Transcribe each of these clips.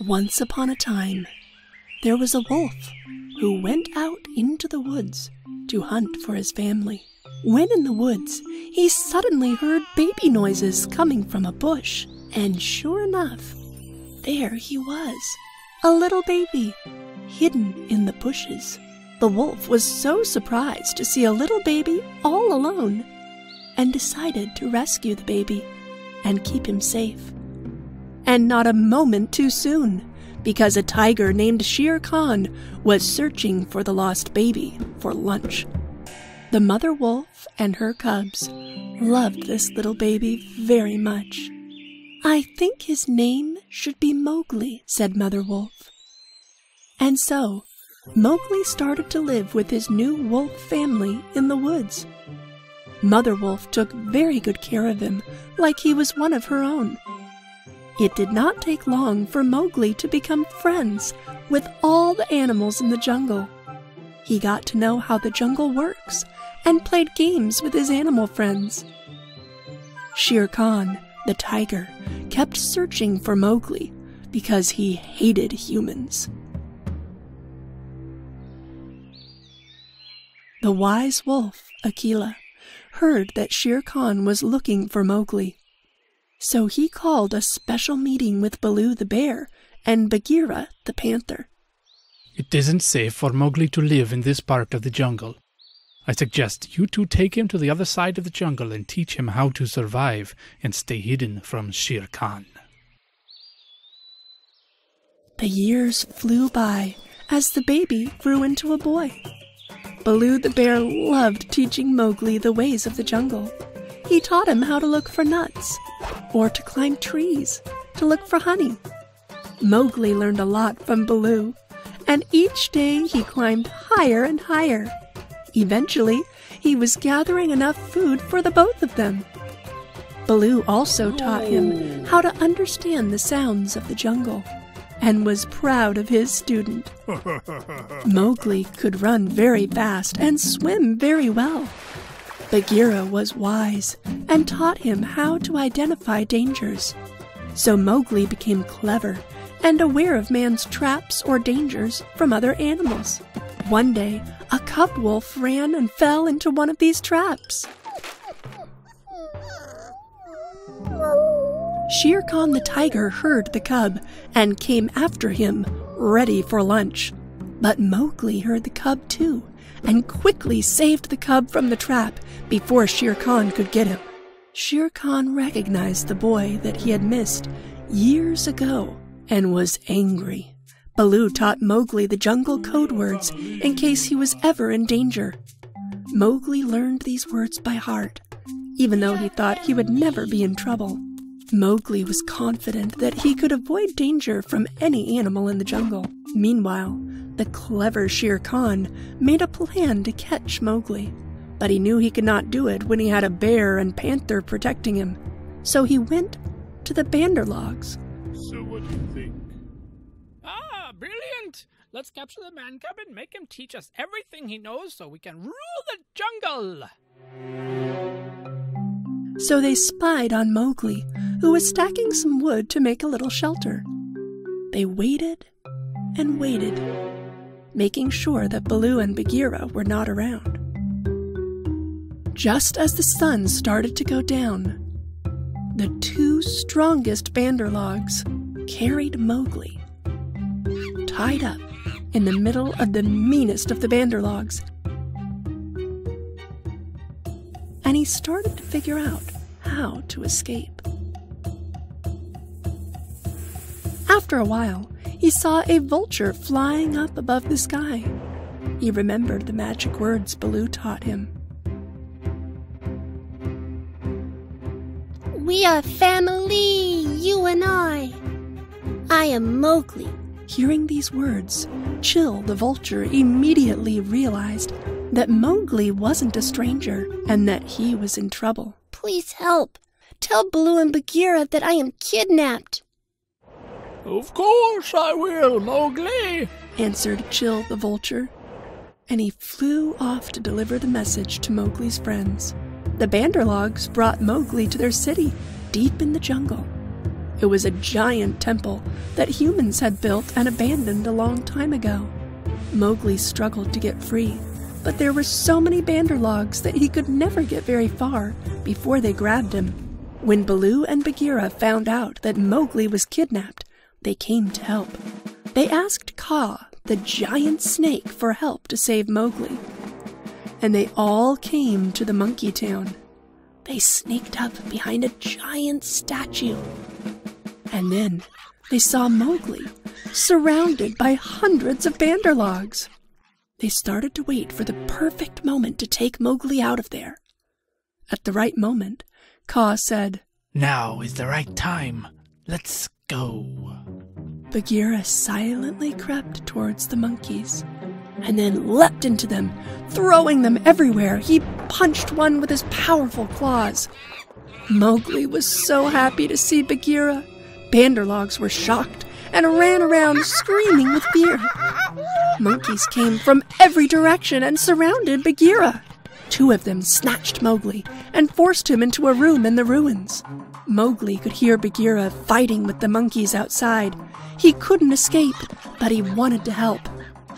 Once upon a time, there was a wolf who went out into the woods to hunt for his family. When in the woods, he suddenly heard baby noises coming from a bush, and sure enough, there he was, a little baby, hidden in the bushes. The wolf was so surprised to see a little baby all alone and decided to rescue the baby and keep him safe. And not a moment too soon, because a tiger named Shere Khan was searching for the lost baby for lunch. The mother wolf and her cubs loved this little baby very much. I think his name should be Mowgli, said Mother Wolf. And so, Mowgli started to live with his new wolf family in the woods. Mother Wolf took very good care of him, like he was one of her own. It did not take long for Mowgli to become friends with all the animals in the jungle. He got to know how the jungle works and played games with his animal friends. Shere Khan, the tiger, kept searching for Mowgli because he hated humans. The wise wolf, Akela, heard that Shere Khan was looking for Mowgli. So he called a special meeting with Baloo the bear and Bagheera the panther. It isn't safe for Mowgli to live in this part of the jungle. I suggest you two take him to the other side of the jungle and teach him how to survive and stay hidden from Shere Khan. The years flew by as the baby grew into a boy. Baloo the bear loved teaching Mowgli the ways of the jungle. He taught him how to look for nuts, or to climb trees, to look for honey. Mowgli learned a lot from Baloo, and each day he climbed higher and higher. Eventually, he was gathering enough food for the both of them. Baloo also taught him oh. how to understand the sounds of the jungle and was proud of his student. Mowgli could run very fast and swim very well. Bagheera was wise and taught him how to identify dangers. So Mowgli became clever and aware of man's traps or dangers from other animals. One day, a cub wolf ran and fell into one of these traps. Shere Khan the tiger heard the cub and came after him, ready for lunch. But Mowgli heard the cub too and quickly saved the cub from the trap before Shere Khan could get him. Shere Khan recognized the boy that he had missed years ago and was angry. Baloo taught Mowgli the jungle code words in case he was ever in danger. Mowgli learned these words by heart, even though he thought he would never be in trouble. Mowgli was confident that he could avoid danger from any animal in the jungle. Meanwhile, the clever Shere Khan made a plan to catch Mowgli, but he knew he could not do it when he had a bear and panther protecting him. So he went to the Banderlogs. So what do you think? Ah, brilliant! Let's capture the man cub and make him teach us everything he knows so we can rule the jungle! So they spied on Mowgli, who was stacking some wood to make a little shelter. They waited and waited, making sure that Baloo and Bagheera were not around. Just as the sun started to go down, the two strongest Banderlogs carried Mowgli, tied up in the middle of the meanest of the Banderlogs. And he started to figure out how to escape. After a while, he saw a vulture flying up above the sky. He remembered the magic words Baloo taught him. We are family, you and I. I am Mowgli. Hearing these words, Chil the vulture immediately realized that Mowgli wasn't a stranger and that he was in trouble. Please help. Tell Baloo and Bagheera that I am kidnapped. Of course I will, Mowgli! answered Chil the vulture. And he flew off to deliver the message to Mowgli's friends. The Banderlogs brought Mowgli to their city, deep in the jungle. It was a giant temple that humans had built and abandoned a long time ago. Mowgli struggled to get free, but there were so many Banderlogs that he could never get very far before they grabbed him. When Baloo and Bagheera found out that Mowgli was kidnapped, they came to help. They asked Kaa, the giant snake, for help to save Mowgli. And they all came to the monkey town. They sneaked up behind a giant statue. And then they saw Mowgli surrounded by hundreds of Banderlogs. They started to wait for the perfect moment to take Mowgli out of there. At the right moment, Kaa said, Now is the right time. Let's go. Bagheera silently crept towards the monkeys and then leapt into them, throwing them everywhere. He punched one with his powerful claws. Mowgli was so happy to see Bagheera. Banderlogs were shocked and ran around screaming with fear. Monkeys came from every direction and surrounded Bagheera. Two of them snatched Mowgli and forced him into a room in the ruins. Mowgli could hear Bagheera fighting with the monkeys outside. He couldn't escape, but he wanted to help.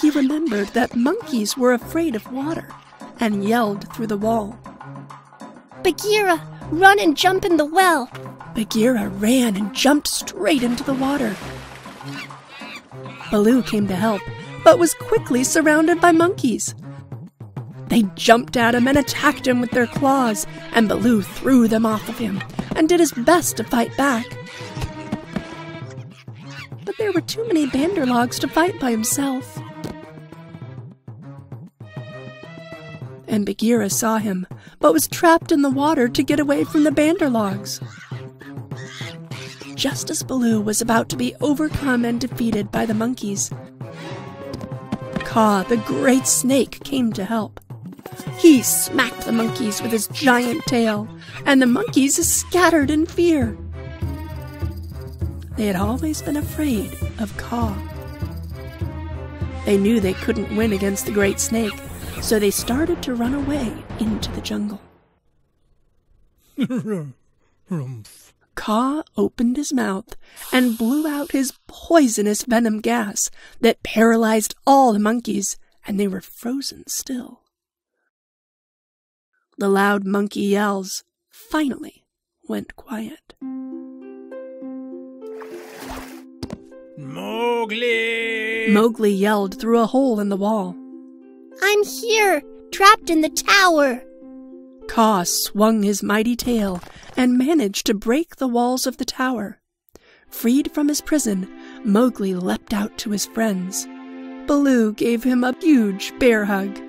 He remembered that monkeys were afraid of water and yelled through the wall. Bagheera, run and jump in the well. Bagheera ran and jumped straight into the water. Baloo came to help, but was quickly surrounded by monkeys. They jumped at him and attacked him with their claws, and Baloo threw them off of him and did his best to fight back. But there were too many Banderlogs to fight by himself. And Bagheera saw him, but was trapped in the water to get away from the Banderlogs. Just as Baloo was about to be overcome and defeated by the monkeys, Kaa, the great snake, came to help. He smacked the monkeys with his giant tail, and the monkeys scattered in fear. They had always been afraid of Kaa. They knew they couldn't win against the great snake, so they started to run away into the jungle. Kaa opened his mouth and blew out his poisonous venom gas that paralyzed all the monkeys, and they were frozen still. The loud monkey yells finally went quiet. Mowgli! Mowgli yelled through a hole in the wall. I'm here, trapped in the tower. Kaa swung his mighty tail and managed to break the walls of the tower. Freed from his prison, Mowgli leapt out to his friends. Baloo gave him a huge bear hug.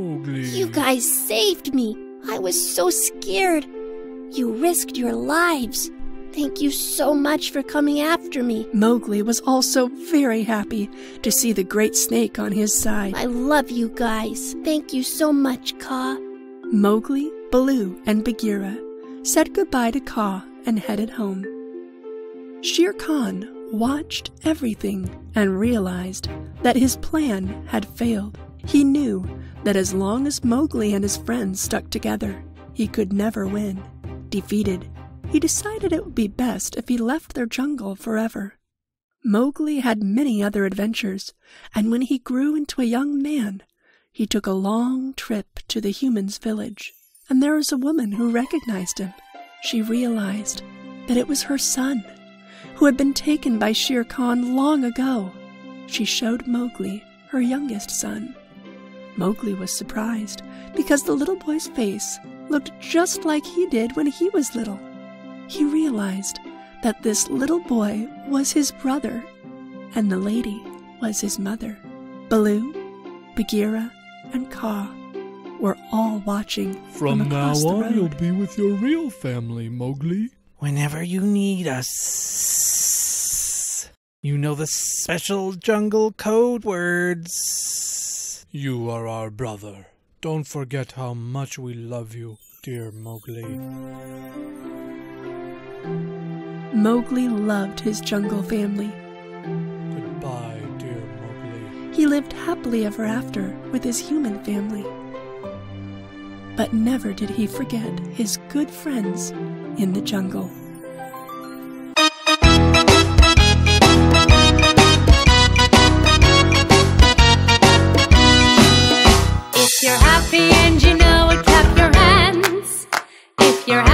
Mowgli. You guys saved me. I was so scared. You risked your lives. Thank you so much for coming after me. Mowgli was also very happy to see the great snake on his side. I love you guys. Thank you so much, Kaa. Mowgli, Baloo, and Bagheera said goodbye to Kaa and headed home. Shere Khan watched everything and realized that his plan had failed. He knew that as long as Mowgli and his friends stuck together, he could never win. Defeated, he decided it would be best if he left their jungle forever. Mowgli had many other adventures, and when he grew into a young man, he took a long trip to the humans' village, and there was a woman who recognized him. She realized that it was her son, who had been taken by Shere Khan long ago. She showed Mowgli her youngest son. Mowgli was surprised because the little boy's face looked just like he did when he was little. He realized that this little boy was his brother, and the lady was his mother. Baloo, Bagheera, and Kaa were all watching From now across the on, you'll be with your real family, Mowgli. Whenever you need us. You know the special jungle code words. You are our brother. Don't forget how much we love you, dear Mowgli. Mowgli loved his jungle family. Goodbye, dear Mowgli. He lived happily ever after with his human family. But never did he forget his good friends, in the jungle. You're uh,